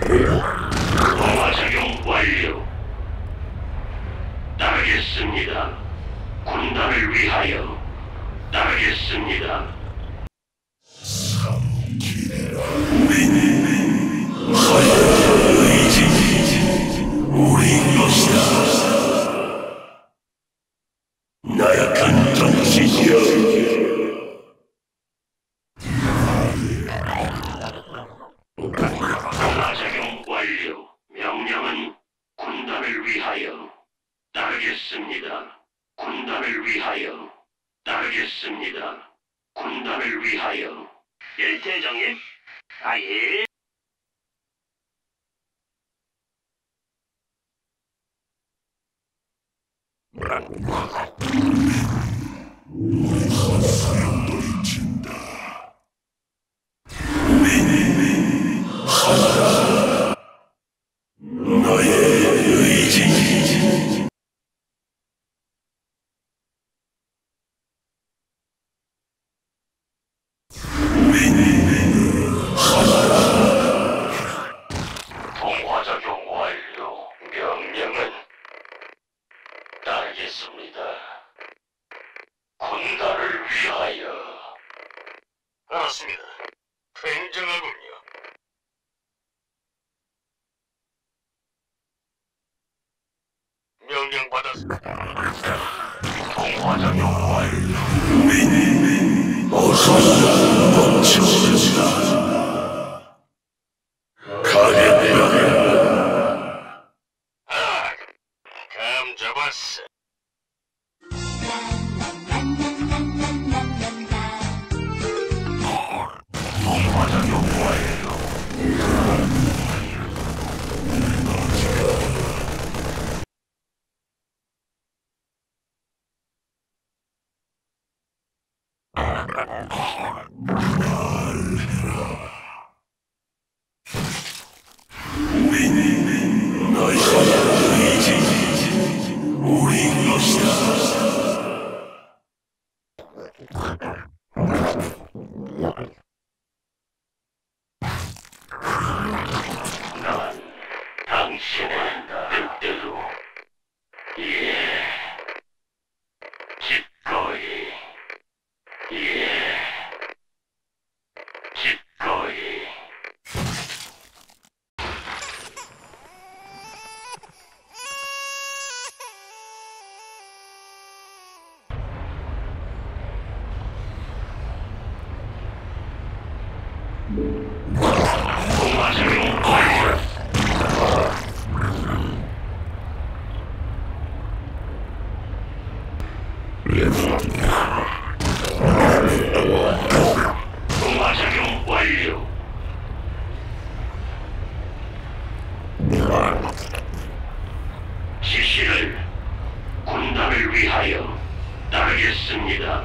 동화작용 완료. 따르겠습니다. 군단을 위하여 따르겠습니다. 위하여 일대장님. 아예. 너의 명령 받았습니다. 동화작용 완료. 어서 멈춰진다. 가 Run! 지시를 군단을 위하여 따르겠습니다.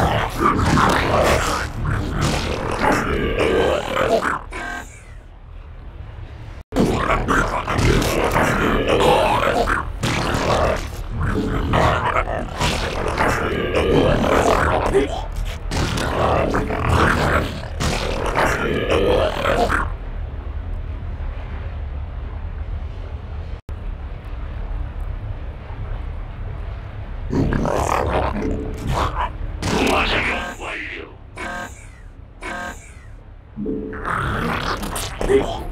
Oh, my God. Wow.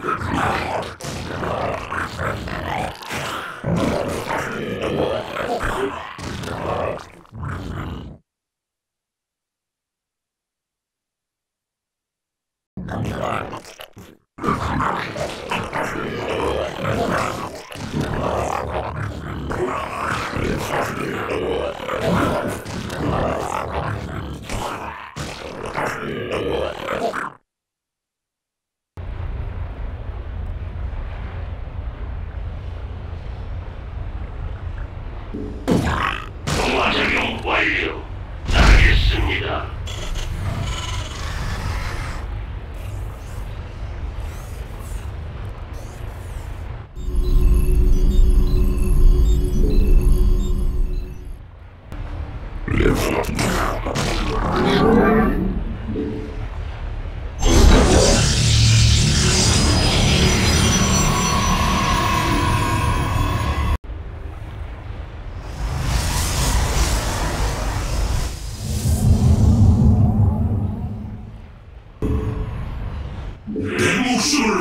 Mm-hmm. 동화 작용 완료. 알겠습니다. 내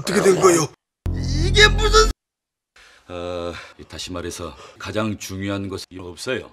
어떻게 된 거요? 이게 무슨 어, 다시 말해서 가장 중요한 것은 없어요.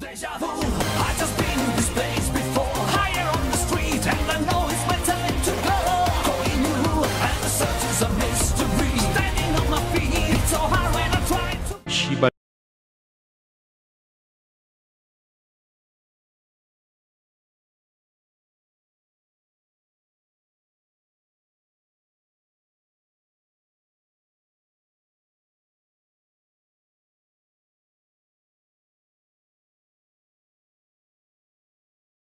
Déjà vu.